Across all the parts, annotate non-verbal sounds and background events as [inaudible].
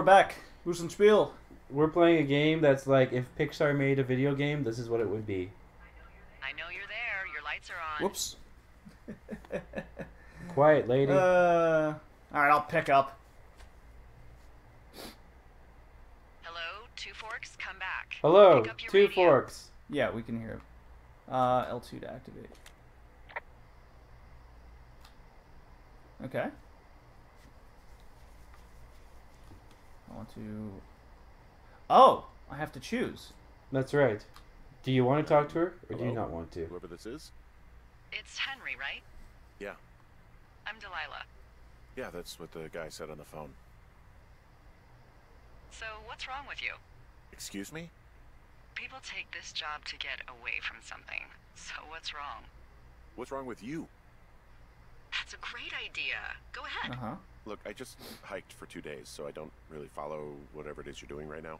we're back. Spiel. We're playing a game that's like if Pixar made a video game, this is what it would be. I know you're there. Your lights are on. Whoops. [laughs] Quiet, lady. Uh, all right, I'll pick up. Hello, Two Forks, come back. Hello, Pick up your two radio. forks. Yeah, we can hear it. Uh, L2 to activate. Okay. I want to. Oh, I have to choose. That's right. Do you want to talk to her, or do you not want to? Whoever this is? It's Henry, right? Yeah. I'm Delilah. Yeah, that's what the guy said on the phone. So, what's wrong with you? Excuse me? People take this job to get away from something. So, what's wrong? What's wrong with you? That's a great idea. Go ahead. Uh huh. Look, I just hiked for two days, so I don't really follow whatever it is you're doing right now.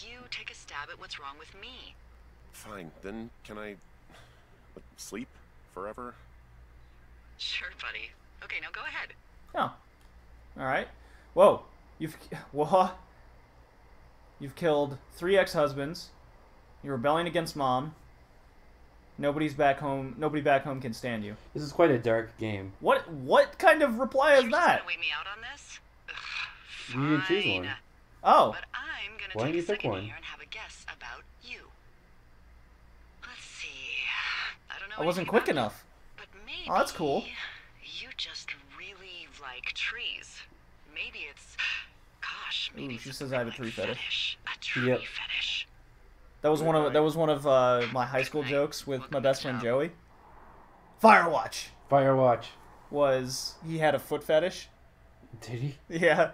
You take a stab at what's wrong with me. Fine, then can I like, sleep forever? Sure, buddy. Okay, now go ahead. Oh. All right. Whoa. You've [laughs] whoa. You've killed three ex-husbands. You're rebelling against mom. Nobody's back home. Nobody back home can stand you. This is quite a dark game. What? What kind of reply is You're that? gonna wait me out on this? Ugh, You didn't choose one. Oh. But I'm gonna Why don't take you a pick second one? here and have a guess about you. Let's see. I don't know. I wasn't quick about enough. But maybe Oh, that's cool. You just really like trees. Maybe it's. Gosh, maybe Ooh, she says I have a like tree fetish. A tree Yep. fetish. That was one of that was one of uh, my high school jokes with my best friend Joey. Firewatch Firewatch. was he had a foot fetish. Did he? [laughs] Yeah.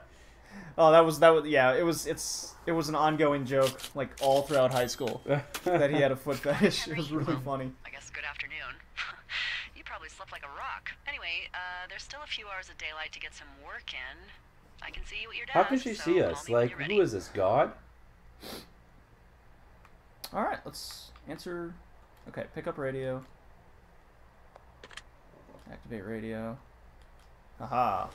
Oh, that was that was yeah. It was it's it was an ongoing joke like all throughout high school [laughs] that he had a foot fetish. It was really funny. I guess good afternoon. [laughs] you probably slept like a rock. Anyway, uh, there's still a few hours of daylight to get some work in. I can see you at your desk. How can she so see call us? me when Like, you're ready. who is this? God? All right, let's answer. Okay, pick up radio. Activate radio. Haha.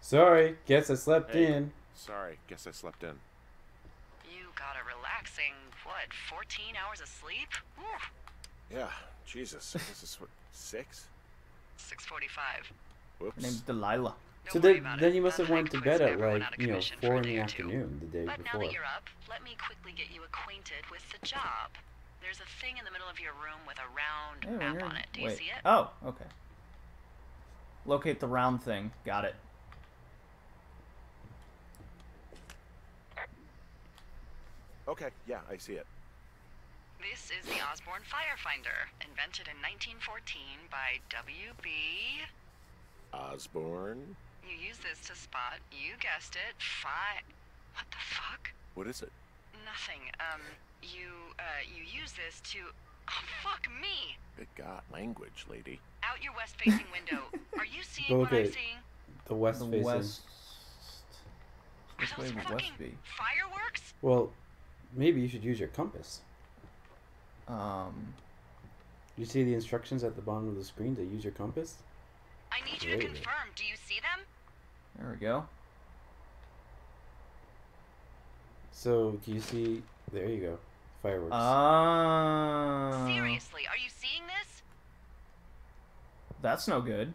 Sorry, guess I slept Hey. in. Sorry, guess I slept in. You got a relaxing, what, 14 hours of sleep? Ooh, Yeah, Jesus. this is what, six? 645. Whoops. Her name's Delilah. Don't So then, then you must have went to bed at like, you know, four in the afternoon the day But now that you're up, let me quickly get you acquainted with the job. There's a thing in the middle of your room with a round Hey, map on it. Do you wait. see it? Oh, okay. Locate the round thing. Got it. Okay, yeah, I see it. This is the Osborne Firefinder, invented in 1914 by W.B. Osborne? You use this to spot, you guessed it, fi... What the fuck? What is it? Nothing. Um, you, uh, you use this to... Oh, fuck me! Good God, language, lady. Out your west-facing window. Are you [laughs] seeing Go what I'm look at- seeing? The west the facing. west. Which way those would fucking west be? fireworks? Well, maybe you should use your compass. Um. You see the instructions at the bottom of the screen to use your compass? I need you to confirm. Do you see them? There we go. So, do you see? There you go. Fireworks. Ah. Seriously, are you seeing this? That's no good.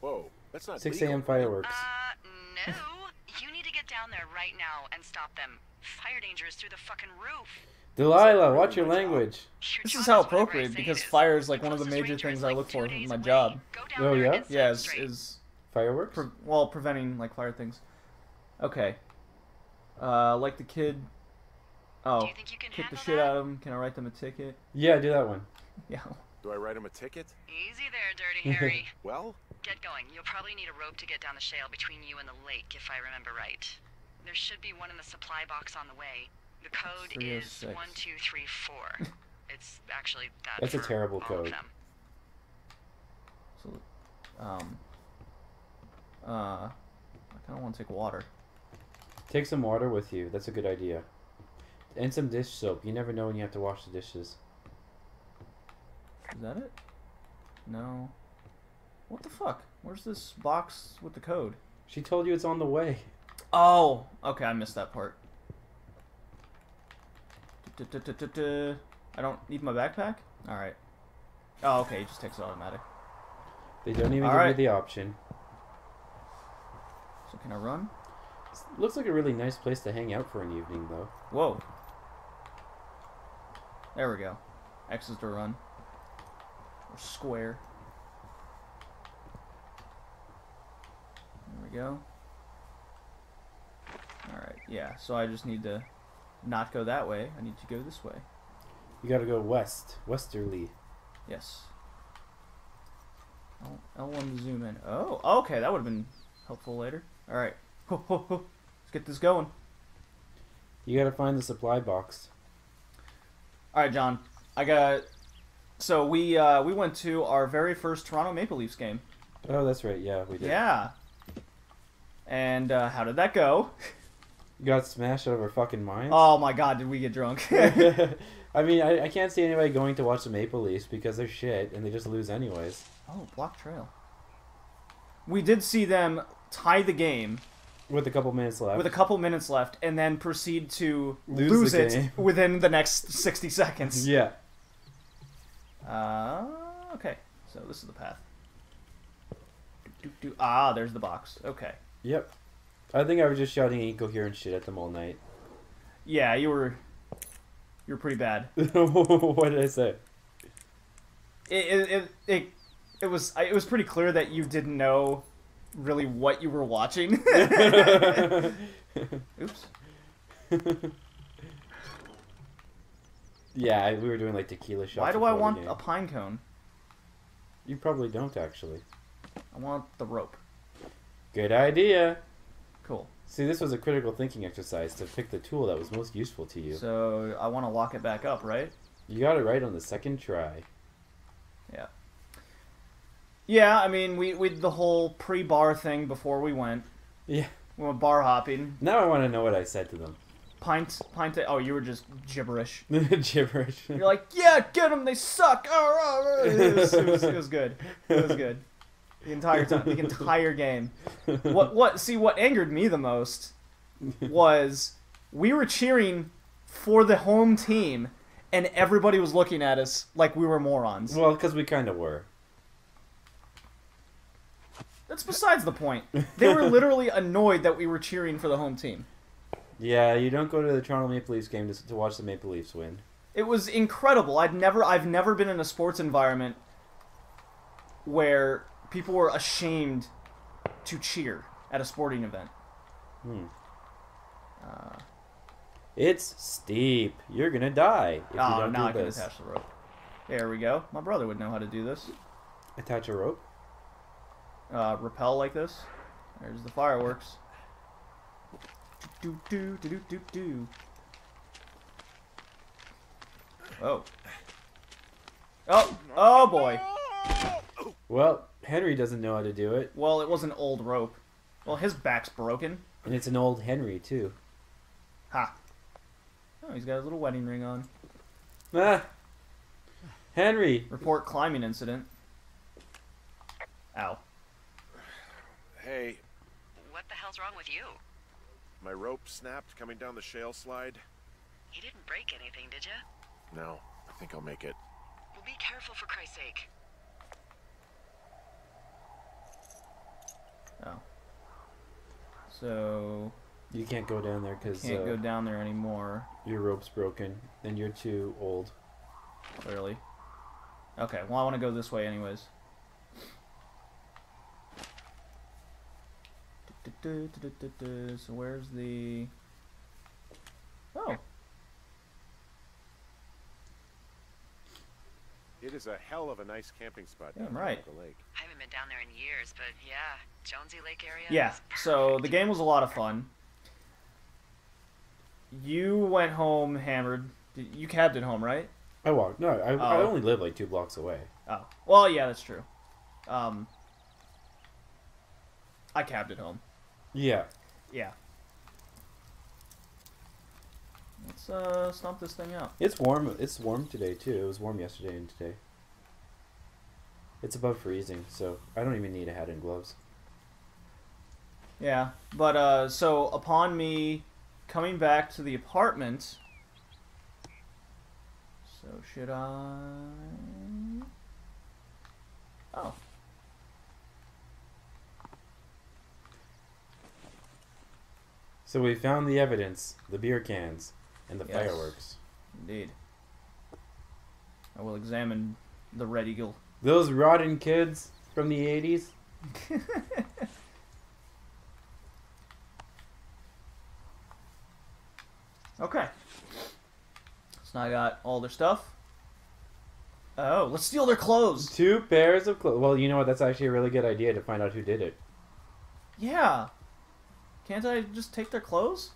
Whoa, that's not 6 a.m. fireworks. Uh, no. [laughs] you need to get down there right now and stop them. Fire danger is through the fucking roof. Delilah, watch your language. This is how appropriate because fire is like one of the major things I look for in my job. Oh, yeah? and Yeah, it is, straight. is Fireworks? pre- well preventing like fire things. Okay. Uh, like the kid. Oh, Do you think you can kick the shit that? out of him. Can I write them a ticket? yeah, do that one. [laughs] Yeah. Do I write him a ticket? Easy there, Dirty Harry. [laughs] Well, Get going. You'll probably need a rope to get down the shale between you and the lake, if I remember right. There should be one in the supply box on the way. The code is 306. one two three four. [laughs] It's actually that. That's a for terrible all of code. them. So, um. Uh, I kind of want to take water. Take some water with you. That's a good idea. And some dish soap. You never know when you have to wash the dishes. Is that it? No. What the fuck? Where's this box with the code? She told you it's on the way. Oh, okay, I missed that part. I don't need my backpack? Alright. Oh, okay, it just takes it automatic. They don't even All give right. you the option. So can I run? Looks like a really nice place to hang out for an evening, though. Whoa. There we go. X is to run. Or square. There we go. Alright, yeah, so I just need to not go that way. I need to go this way. You gotta go west, westerly. Yes. L- L1 to zoom in. Oh, okay, that would have been helpful later. Alright. Ho, ho, ho. Let's get this going. You gotta find the supply box. All right, John. I got. So we uh, we went to our very first Toronto Maple Leafs game. Oh, that's right. Yeah, we did. Yeah. And uh, how did that go? [laughs] Got smashed out of our fucking minds. Oh my God, did we get drunk? [laughs] I [laughs] mean, I, I can't see anybody going to watch the Maple Leafs because they're shit and they just lose anyways. oh, block trail. We did see them tie the game With a couple minutes left. with a couple minutes left, and then proceed to Lose lose, it game. [laughs] within the next sixty seconds. yeah. Uh, okay, so this is the path. Do, do, do. Ah, there's the box. Okay. Yep. I think I was just shouting incoherent shit at them all night. Yeah, you were. You were pretty bad. [laughs] what did I say? it it, it it it was it was pretty clear that you didn't know really what you were watching. [laughs] [laughs] Oops. yeah, we were doing like tequila shots. Why do I want a pine cone? You probably don't actually. I want the rope. Good idea. Cool. See, this was a critical thinking exercise to pick the tool that was most useful to you. So I want to lock it back up, right? You got it right on the second try. Yeah, Yeah, I mean we we did the whole pre-bar thing before we went. Yeah. We went bar hopping. Now I want to know what I said to them. Pint pint. Oh, you were just gibberish. [laughs] Gibberish. You're like, yeah, get them. They suck. Oh, oh, oh." It, was, it, was, it was good. It was good. The entire time, the [laughs] entire game. What what? See, what angered me the most was we were cheering for the home team, and everybody was looking at us like we were morons. well, because we kind of were. That's besides the point. They were literally annoyed that we were cheering for the home team. Yeah, you don't go to the Toronto Maple Leafs game to, to watch the Maple Leafs win. It was incredible. I'd never I've never been in a sports environment where people were ashamed to cheer at a sporting event. Hmm. Uh, It's steep. You're gonna die if you oh, don't now I do can attach the rope. There we go. My brother would know how to do this. Attach a rope. Uh, rappel like this. There's the fireworks. Do do do do do do. Oh. Oh, oh boy. Well, Henry doesn't know how to do it, Well, it was an old rope. Well, his back's broken. and it's an old Henry too. Ha. Oh, he's got his little wedding ring on. Ah, Henry. Report climbing incident. Ow. Hey, What the hell's wrong with you? my rope snapped coming down the shale slide. You didn't break anything, did you? No, I think I'll make it. Well, be careful for Christ's sake. Oh. So You can't go down there because You can't uh, go down there anymore. your rope's broken and you're too old. Clearly. Okay. Well, I want to go this way anyways. So where's the? Oh, is a hell of a nice camping spot Yeah, down right. the lake. I haven't been down there in years, but yeah, Jonesy Lake area. yeah. So the game was a lot of fun. You went home hammered. You cabbed it home, right? I walked. No, I, I Oh. only live like two blocks away. Oh, well, yeah, that's true. Um, I cabbed it home. Yeah. Yeah. Let's uh stomp this thing out. It's warm. It's warm today too. It was warm yesterday and today. It's above freezing, so I don't even need a hat and gloves. Yeah, but uh, so upon me coming back to the apartment, so should I? Oh, So we found the evidence, the beer cans, and the Yes. fireworks. indeed. I will examine the Red Eagle. Those rotten kids from the 80s. [laughs] Okay. So now I got all their stuff. Oh, let's steal their clothes. Two pairs of clothes. Well, you know what? That's actually a really good idea to find out who did it. Yeah. Can't I just take their clothes?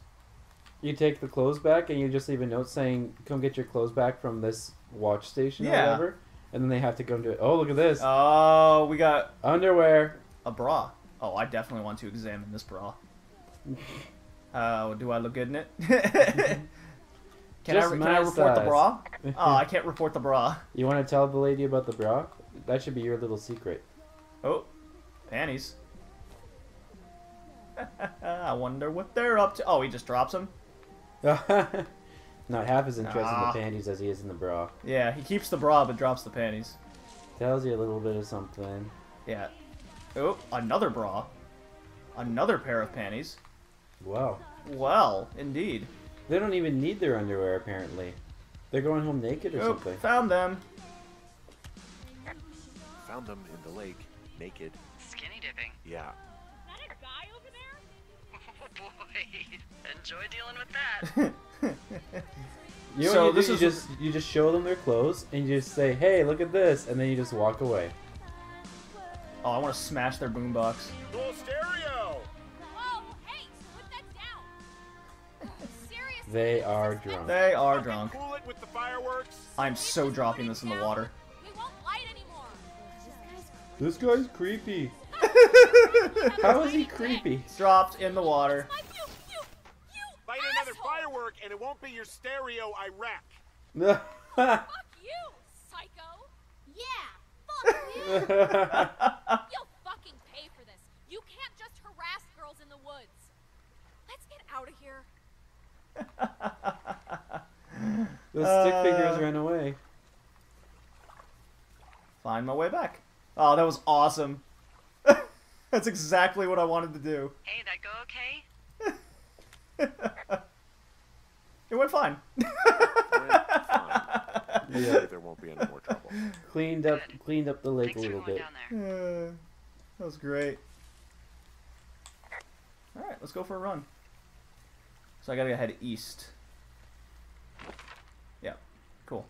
You take the clothes back and you just leave a note saying, "Come get your clothes back from this watch station or Yeah. whatever," and then they have to come to it. Oh, look at this Oh, we got underwear. a bra. Oh, I definitely want to examine this bra. [laughs] Uh, do I look good in it? [laughs] can, I, can I report the bra? [laughs] Oh, I can't report the bra. You want to tell the lady about the bra? That should be your little secret. Oh, panties. I wonder what they're up to. Oh, he just drops them. Not half as interested Ah. in the panties as he is in the bra. Yeah, he keeps the bra but drops the panties. Tells you a little bit of something. Yeah. Oh, another bra. Another pair of panties. Wow. Well, indeed. They don't even need their underwear apparently. They're going home naked or Oh, something. found them. Found them in the lake, naked. Skinny dipping. Yeah. Is that a guy over there? [laughs] Oh boy. Enjoy dealing with that. [laughs] [laughs] You know So you this do? is- you just you just show them their clothes and you just say, "Hey, look at this," and then you just walk away. Oh, I want to smash their boombox. Dual stereo! Whoa, hey, put that down. Seriously. They are drunk. They are drunk. Cool it with the fireworks. I'm so dropping this in the water. We won't light anymore. This guy's creepy. [laughs] How is he creepy? Dropped in the water. My you, you, you Light another asshole. firework, and it won't be your stereo I wreck. [laughs] Fuck you, psycho. Yeah, fuck [laughs] you. You'll fucking pay for this. You can't just harass girls in the woods. Let's get out of here. [laughs] the stick Uh, figures ran away. Find my way back. Oh, that was awesome. That's exactly what I wanted to do. Hey, that go okay? It went fine. [laughs] Yeah. There won't be any more trouble. Cleaned up cleaned up the lake Thanks a little bit. down there. Uh, that was great. All right, let's go for a run. So I gotta head east. Yeah, cool.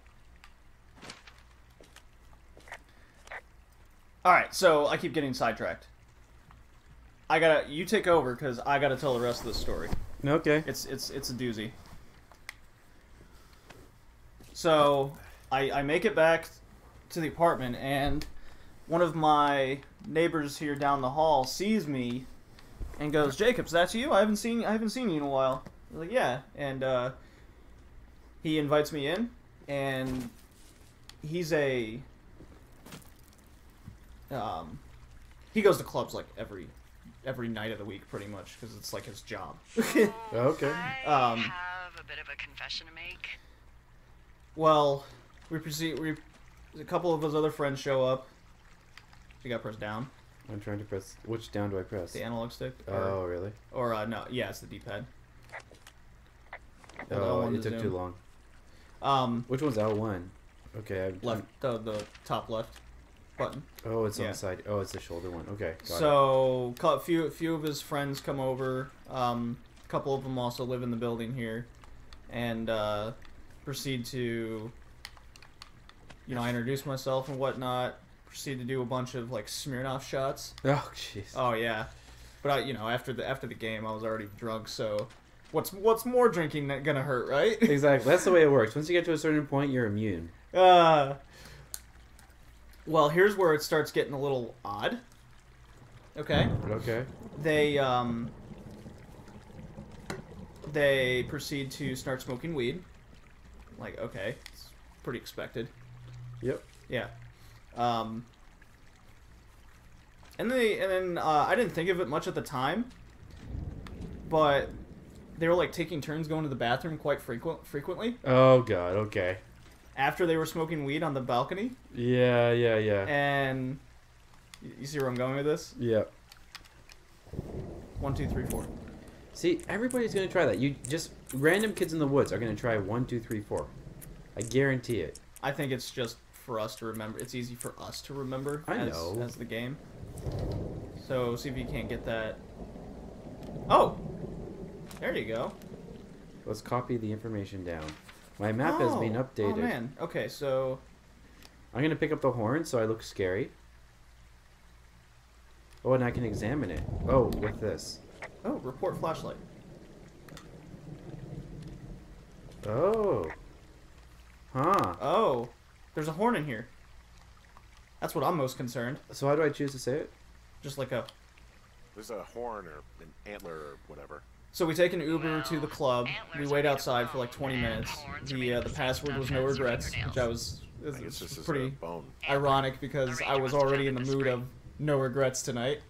All right, so I keep getting sidetracked. I gotta you take over because I gotta tell the rest of the story. Okay. It's it's it's a doozy. So I I make it back to the apartment and one of my neighbors here down the hall sees me and goes, "Jacobs, that's you? I haven't seen I haven't seen you in a while." I was like, "Yeah," and uh, he invites me in, and he's a um, he goes to clubs like every every night of the week, pretty much, because it's like his job. [laughs] Okay. I Um, have a bit of a confession to make. Well, we proceed. We a couple of his other friends show up. You got to press down I'm trying to press which down do I press? the analog stick, or, Oh really? or uh, no, yeah, it's the D-pad. Oh, it to took zoom. too long. Um, Which one's L one? Okay, I've left the the top left button. Oh, it's on the side. Oh, it's the shoulder one. Okay, got it. so, a few few of his friends come over. Um, a couple of them also live in the building here, and uh, proceed to, you know, I introduce myself and whatnot. Proceed to do a bunch of like Smirnoff shots. [laughs] Oh, jeez. Oh yeah, but I, you know, after the after the game, I was already drunk. So, what's what's more drinking not gonna hurt, right? [laughs] Exactly. That's the way it works. Once you get to a certain point, you're immune. Uh, well, here's where it starts getting a little odd. Okay, Okay. they um they proceed to start smoking weed. Like, okay, it's pretty expected. Yep. Yeah. Um, And they and then uh, I didn't think of it much at the time, but they were like taking turns going to the bathroom quite frequent frequently Oh god. Okay. after they were smoking weed on the balcony. Yeah. Yeah. Yeah. And you you see where I'm going with this? Yeah. One, two, three, four. See, everybody's gonna try that. You just random kids in the woods are gonna try one, two, three, four. I guarantee it. I think it's just for us to remember. It's easy for us to remember I as, know. as the game. So see if you can't get that. Oh, there you go. Let's copy the information down. My map has been Oh, oh updated. Oh man. Okay, so I'm gonna pick up the horn so I look scary. Oh, and I can examine it. Oh, with this. oh, report flashlight. Oh. Huh. Oh, there's a horn in here. That's what I'm most concerned. So how do I choose to say it? Just like a. There's a horn or an antler or whatever. So we take an Uber to the club. We wait are made of outside for like 20 minutes. The uh, the the password was no regrets, which I was I it's, guess it's this pretty bone. ironic because I was already in the mood of no regrets tonight.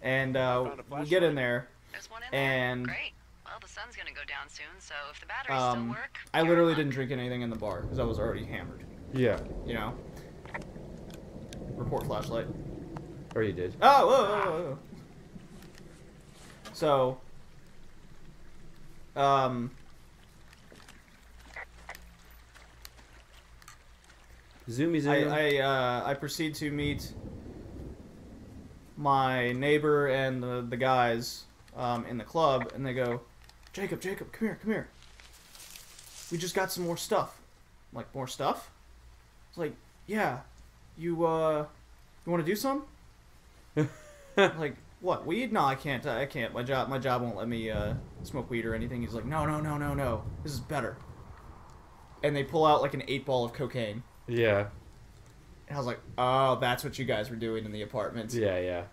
And uh, we get in there. There's one in there. And- Great. Well, the sun's gonna go down soon, so if the batteries Um, still work, I literally in didn't drink anything in the bar because I was already hammered. Yeah. You know. Report flashlight. Or you did. Oh, whoa, whoa, whoa, whoa. So, um, Zoomy zoom. I I, uh, I proceed to meet my neighbor and the, the guys um, in the club, and they go, Jacob, Jacob, come here, come here. We just got some more stuff. I'm like more stuff? It's like, yeah. You uh, you want to do some? [laughs] like what weed? No, I can't. I can't. My job. My job won't let me uh, smoke weed or anything. He's like, no, no, no, no, no. This is better. And they pull out like an eight ball of cocaine. yeah. And I was like, oh, that's what you guys were doing in the apartment. Yeah, yeah.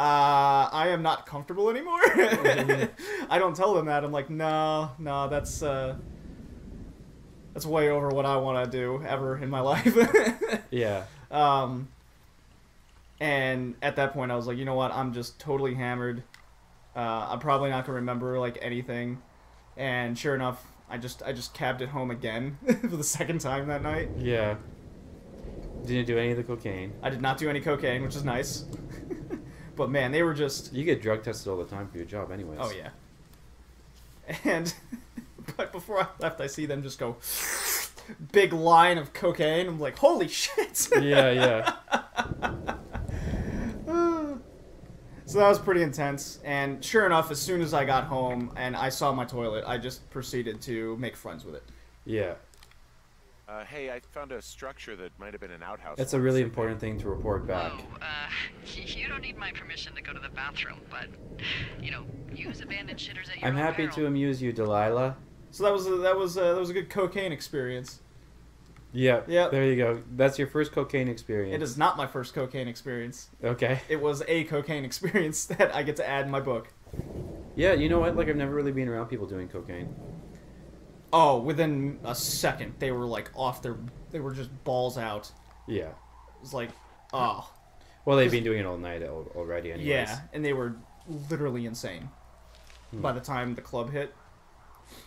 Uh, I am not comfortable anymore. [laughs] I don't tell them that. I'm like, no, no, that's uh, that's way over what I want to do ever in my [laughs] life. Yeah. Um, and at that point, I was like, you know what? I'm just totally hammered. Uh, I'm probably not gonna remember like anything. And sure enough, I just I just cabbed it home again [laughs] for the second time that night. Yeah. Didn't do any of the cocaine. I did not do any cocaine, which is nice. But man, they were just You get drug tested all the time for your job, anyways. oh yeah. And [laughs] but before I left, I see them just go [laughs] big line of cocaine. I'm like, holy shit! [laughs] yeah, yeah. [sighs] So that was pretty intense. And sure enough, as soon as I got home and I saw my toilet, I just proceeded to make friends with it. Yeah. Uh, hey, I found a structure that might have been an outhouse. That's a really important thing to report back. Whoa, uh, [laughs] you don't need my permission to go to the bathroom, but, you know, use abandoned shitters at your I'm own happy peril. to amuse you, Delilah. So that was a, that was a, that was a good cocaine experience. Yeah. Yep. There you go. That's your first cocaine experience. It is not my first cocaine experience. Okay. It was a cocaine [laughs] experience that I get to add in my book. Yeah, you know what? Like I've never really been around people doing cocaine. Oh, within a second, they were like off their. They were just balls out. Yeah. It was like, oh, Well, they've been doing it all night al- already, anyways. yeah, and they were literally insane. Hmm. By the time the club hit,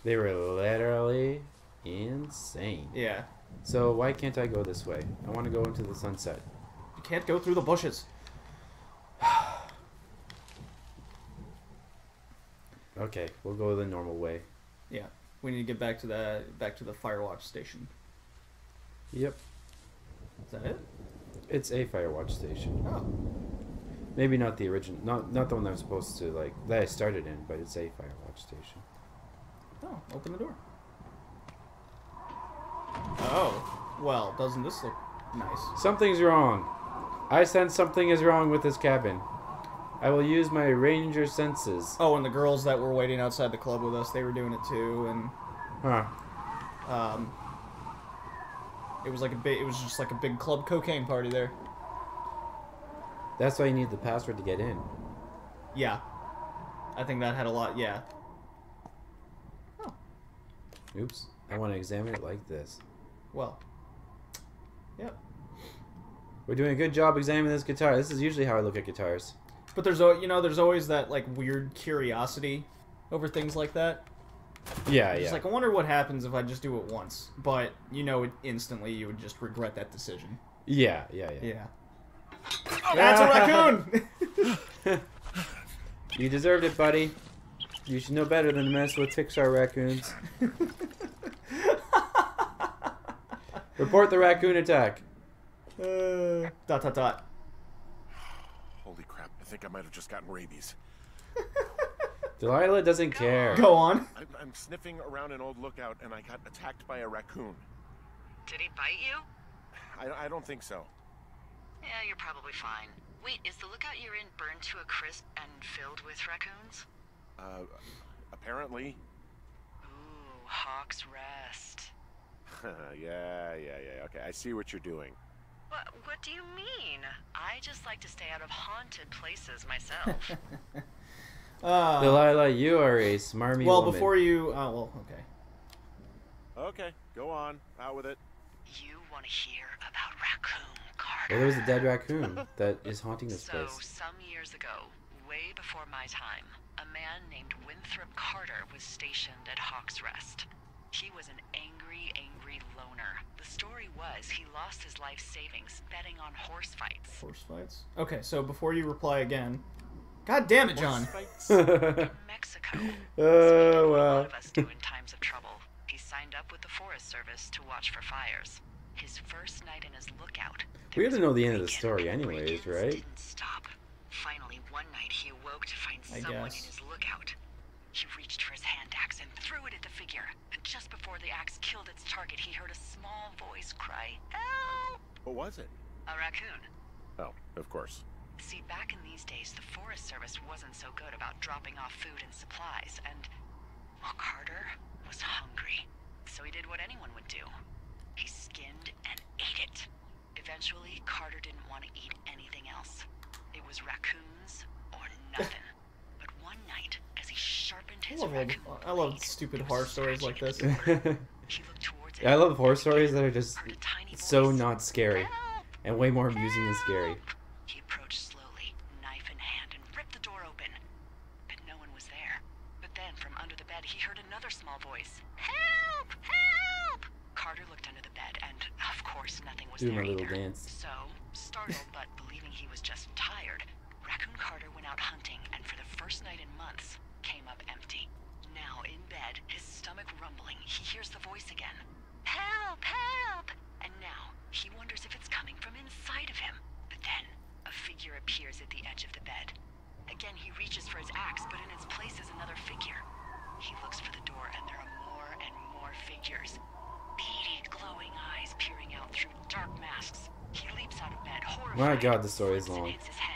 They were literally insane. yeah, So why can't I go this way? I want to go into the sunset. you can't go through the bushes. [sighs] Okay, we'll go the normal way. Yeah, we need to get back to the back to the Firewatch station. Yep. Is that it? It's a Firewatch station. Oh, Maybe not the original, not not the one that I'm supposed to like that I started in, but it's a Firewatch station. oh, open the door. Oh, well, doesn't this look nice? Something's wrong. I sense something is wrong with this cabin. I will use my ranger senses. Oh, and the girls that were waiting outside the club with us, they were doing it too, and Huh. um, it was like a big, it was just like a big club cocaine party there. That's why you need the password to get in. Yeah, I think that had a lot. Yeah. Oh, Oops. I want to examine it like this. well. Yep. We're doing a good job examining this guitar. This is usually how I look at guitars. But there's you know there's always that like weird curiosity over things like that. Yeah, It's yeah. like I wonder what happens if I just do it once, but you know it instantly you would just regret that decision. yeah, yeah, yeah. Yeah. That's a raccoon. [laughs] [laughs] You deserved it, buddy. You should know better than to mess with Pixar raccoons. [laughs] Report the raccoon attack. uh, dot dot dot. Holy crap! I think I might have just gotten rabies. [laughs] Delilah doesn't care. Go on. I'm, I'm sniffing around an old lookout, and I got attacked by a raccoon. Did he bite you? I, I don't think so. Yeah, you're probably fine. Wait, is the lookout you're in burned to a crisp and filled with raccoons? Uh, apparently. Ooh, Hawk's Rest. [laughs] yeah, yeah, yeah. Okay, I see what you're doing. What, what do you mean? I just like to stay out of haunted places myself. [laughs] Uh, Delilah, you are a smarmy well, woman. before you. Oh well, okay. Okay, go on. Out with it. you want to hear about Raccoon Carter? Well, there was a dead raccoon that is haunting this So, place. some years ago, way before my time, a man named Winthrop Carter was stationed at Hawk's Rest. He was an angry, angry loner. The story was he lost his life savings betting on horse fights. Horse fights. Okay, so before you reply again, God damn it, John. oh [laughs] Mexico. Uh, what a wow. lot of us do in times of trouble. He signed up with the Forest Service to watch for fires. His first night in his lookout. We have to know the end of the story anyways, Break-ins right? Didn't stop. Finally, one night he awoke to find I someone guess. in his lookout. He reached for his hand axe and threw it at the figure. And just before the axe killed its target, he heard a small voice cry, "Help!" What was it? A raccoon. Oh, of course. See, back in these days, the Forest Service wasn't so good about dropping off food and supplies, and well, Carter was hungry. So he did what anyone would do. He skinned and ate it. Eventually, Carter didn't want to eat anything else. It was raccoons or nothing. [laughs] but one night, as he sharpened I his love, old, I love stupid horror stories like this. [laughs] at his He looked towards it. I love horror stories that are just heard a tiny so not scary and way more amusing than scary. He approached slowly, knife in hand, and ripped the door open. But no one was there. But then, from under the bed, he heard another small voice. Help! Help! Carter looked under the bed, and of course, nothing was Do there my little either. dance. So, startled but believing he was just tired, Raccoon Carter went out hunting, and for the first night in months, came up empty. Now, in bed, his stomach rumbling, he hears the voice again. Help! Help! And now, he wonders if it's coming from inside of him. But then, a figure appears at the edge of the bed. Again, he reaches for his axe, but in its place is another figure. He looks for the door, and there are more and more figures. Beady, glowing eyes peering out through dark masks. He leaps out of bed, horrified. My God, the story is long. his head.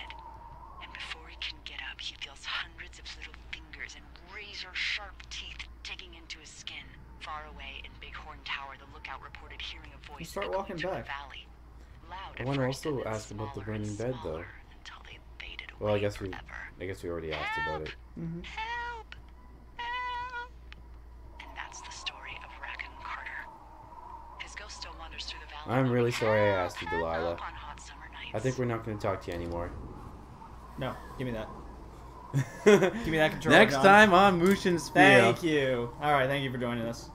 Hearing a start walking back. the valley. Loud I at wanna first, also and then ask about the smaller and burning bed, though. smaller Until they faded Well, I away guess we, forever. I guess we already asked about it. hmm Help! Help! And that's the story of Raccoon Carter. His ghost still wanders through the valley. I'm really moaning, sorry I asked you, Delilah. on hot summer nights. I think we're not going to talk to you anymore. No, give me that. [laughs] Give me that controller. Next time on Moosen Spiel. Thank you. All right, thank you for joining us.